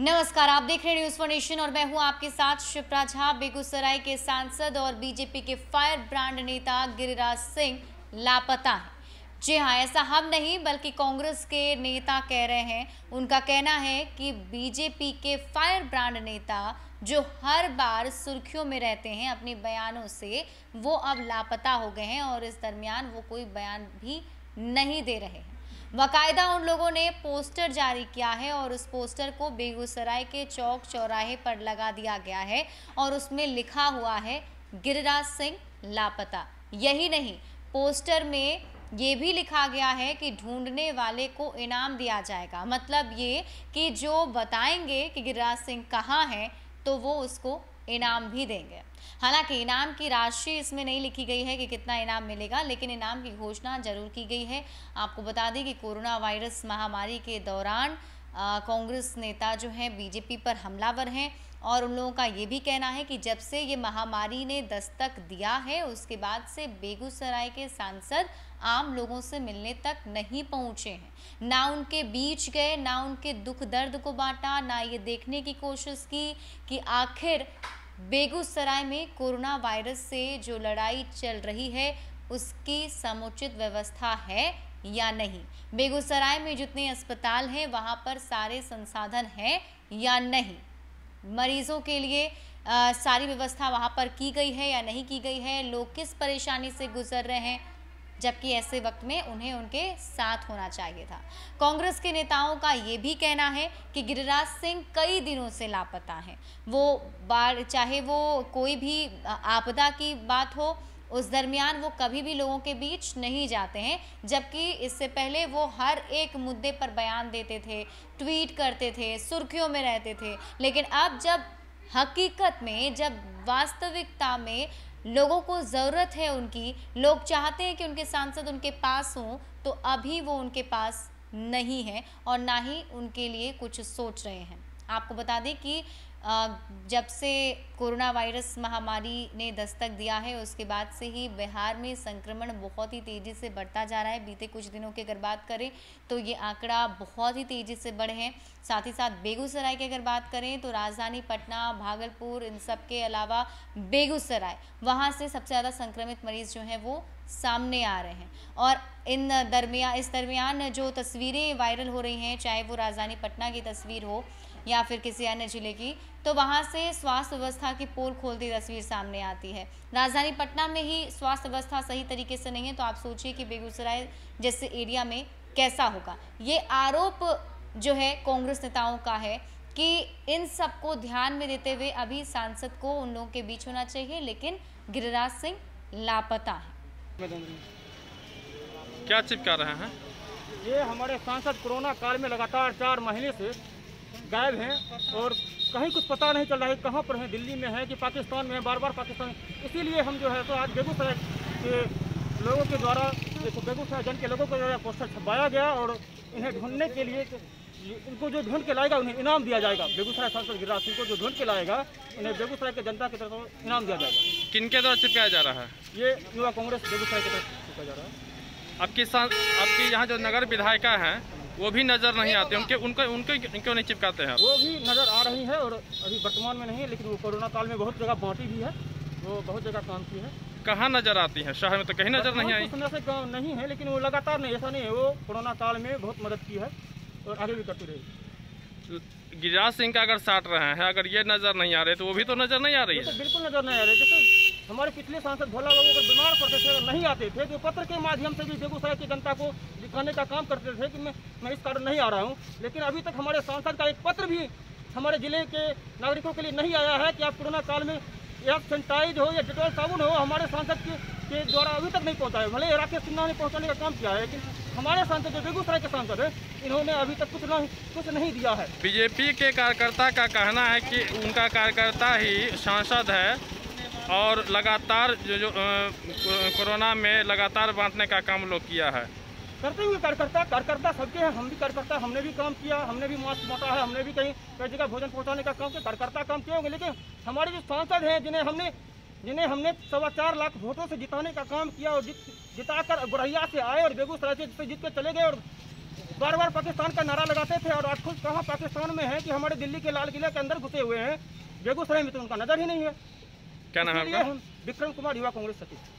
नमस्कार, आप देख रहे हैं न्यूज़ फॉर नेशन और मैं हूँ आपके साथ शिप्रा झा, बेगूसराय के सांसद और बीजेपी के फायर ब्रांड नेता गिरिराज सिंह लापता हैं। जी हाँ ऐसा हम नहीं, बल्कि कांग्रेस के नेता कह रहे हैं। उनका कहना है कि बीजेपी के फायर ब्रांड नेता जो हर बार सुर्खियों में रहते हैं अपने बयानों से, वो अब लापता हो गए हैं और इस दरमियान वो कोई बयान भी नहीं दे रहे हैं। बाकायदा उन लोगों ने पोस्टर जारी किया है और उस पोस्टर को बेगूसराय के चौक चौराहे पर लगा दिया गया है और उसमें लिखा हुआ है, गिरिराज सिंह लापता। यही नहीं, पोस्टर में ये भी लिखा गया है कि ढूँढने वाले को इनाम दिया जाएगा। मतलब ये कि जो बताएँगे कि गिरिराज सिंह कहाँ हैं तो वो उसको इनाम भी देंगे। हालाँकि इनाम की राशि इसमें नहीं लिखी गई है कि कितना इनाम मिलेगा, लेकिन इनाम की घोषणा ज़रूर की गई है। आपको बता दें कि कोरोना वायरस महामारी के दौरान कांग्रेस नेता जो हैं बीजेपी पर हमलावर हैं और उन लोगों का ये भी कहना है कि जब से ये महामारी ने दस्तक दिया है, उसके बाद से बेगूसराय के सांसद आम लोगों से मिलने तक नहीं पहुँचे हैं। ना उनके बीच गए, ना उनके दुख दर्द को बांटा, ना ये देखने की कोशिश की कि आखिर बेगूसराय में कोरोना वायरस से जो लड़ाई चल रही है उसकी समुचित व्यवस्था है या नहीं? बेगूसराय में जितने अस्पताल हैं वहाँ पर सारे संसाधन हैं या नहीं? मरीजों के लिए आ, सारी व्यवस्था वहाँ पर की गई है या नहीं की गई है? लोग किस परेशानी से गुजर रहे हैं? जबकि ऐसे वक्त में उन्हें उनके साथ होना चाहिए था। कांग्रेस के नेताओं का ये भी कहना है कि गिरिराज सिंह कई दिनों से लापता हैं। वो बाढ़, चाहे वो कोई भी आपदा की बात हो, उस दरमियान वो कभी भी लोगों के बीच नहीं जाते हैं, जबकि इससे पहले वो हर एक मुद्दे पर बयान देते थे, ट्वीट करते थे, सुर्खियों में रहते थे। लेकिन अब जब हकीकत में, जब वास्तविकता में लोगों को ज़रूरत है उनकी। लोग चाहते हैं कि उनके सांसद उनके पास हों तो अभी वो उनके पास नहीं है और ना ही उनके लिए कुछ सोच रहे हैं। आपको बता दें कि जब से कोरोना वायरस महामारी ने दस्तक दिया है, उसके बाद से ही बिहार में संक्रमण बहुत ही तेज़ी से बढ़ता जा रहा है। बीते कुछ दिनों की अगर बात करें तो ये आंकड़ा बहुत ही तेज़ी से बढ़े हैं। साथ ही साथ बेगूसराय की अगर बात करें तो राजधानी पटना, भागलपुर, इन सब के अलावा बेगूसराय, वहाँ से सबसे ज़्यादा संक्रमित मरीज़ जो हैं वो सामने आ रहे हैं। और इन दरमिया, इस दरमियान जो तस्वीरें वायरल हो रही हैं, चाहे वो राजधानी पटना की तस्वीर हो या फिर किसी अन्य ज़िले की तो वहाँ से स्वास्थ्य व्यवस्था की पोल खोलती तस्वीर सामने आती है। राजधानी पटना में ही स्वास्थ्य व्यवस्था सही तरीके से नहीं है तो आप सोचिए कि बेगूसराय जैसे एरिया में कैसा होगा। ये आरोप जो है कांग्रेस नेताओं का है कि इन सबको ध्यान में देते हुए अभी सांसद को उन लोगों के बीच होना चाहिए लेकिन गिरिराज सिंह लापता है। क्या चिपका रहे हैं? ये हमारे सांसद कोरोना काल में लगातार चार महीने से गायब हैं और कहीं कुछ पता नहीं चल रहा है कहाँ पर हैं दिल्ली में है कि पाकिस्तान में है बार बार पाकिस्तान इसीलिए हम जो है तो आज बेगूसराय के लोगों के द्वारा बेगूसराय जन के लोगों के द्वारा पोस्टर छपाया गया और इन्हें ढूँढने के लिए इनको जो ढूंढ के लाएगा उन्हें इनाम दिया जाएगा। बेगूसराय सांसद गिरिराज सिंह को जो ढूंढ के लाएगा उन्हें बेगूसराय के जनता की तरफ़ इनाम दिया जाएगा। किनके द्वारा चिपकाया जा रहा है? ये युवा कांग्रेस बेगूसराय की तरफ़ चिपकाया जा रहा है। आपकी आपकी यहाँ जो नगर विधायिका हैं वो भी नज़र नहीं आते उनके उनको उनको क्यों नहीं चिपकाते हैं। वो भी नज़र आ रही है और अभी वर्तमान में नहीं है लेकिन वो कोरोना काल में बहुत जगह बांटी भी है वो बहुत जगह काम की है। कहाँ नज़र आती है? शहर में तो कहीं नज़र नहीं आई। समय से नहीं है लेकिन वो लगातार नहीं ऐसा नहीं है वो कोरोना काल में बहुत मदद की है और आगे भी करती रहेगी गिरिराज सिंह का अगर साट रहे हैं अगर ये नज़र नहीं आ रहे तो वो भी तो नज़र नहीं आ रही है तो बिल्कुल नज़र नहीं आ रही जैसे हमारे पिछले सांसद भोला बाबू अगर बीमार पड़ते थे नहीं आते थे तो पत्र के माध्यम से भी बेगूसराय की जनता को दिखाने का काम करते थे कि मैं मैं इस कारण नहीं आ रहा हूँ। लेकिन अभी तक हमारे सांसद का एक पत्र भी हमारे ज़िले के नागरिकों के लिए नहीं आया है कि आप कोरोना काल में या सैनिटाइज हो या डिटॉल साबुन हो हमारे सांसद के, के द्वारा अभी तक नहीं पहुँचा है भले राकेश सिन्हा ने पहुँचाने का काम किया है लेकिन हमारे सांसद जो बेगूसराय के सांसद है इन्होंने अभी तक कुछ नहीं कुछ नहीं दिया है। बीजेपी के कार्यकर्ता का कहना है कि उनका कार्यकर्ता ही सांसद है। और लगातार जो जो कोरोना में लगातार बांटने का काम लोग किया है। करते हुए कार्यकर्ता कार्यकर्ता सबके हैं, हम भी कार्यकर्ता, हमने भी काम किया, हमने भी मास्क बांटा है, हमने भी कहीं कई जगह भोजन पहुँचाने का काम किया, कार्यकर्ता काम किए होंगे, लेकिन हमारे जो सांसद हैं, जिन्हें हमने जिन्हें हमने सवा चार लाख वोटों से जिताने का काम किया और जित, जिताकर गुरैया से आए और बेगूसराय से जीत के चले गए और बार बार पाकिस्तान का नारा लगाते थे और आज खुद कहाँ पाकिस्तान में है कि हमारे दिल्ली के लाल किले के अंदर घुसे हुए हैं, बेगूसराय में तो उनका नज़र ही नहीं है। क्या नाम है आपका? विक्रम कुमार युवा कांग्रेस सचिव।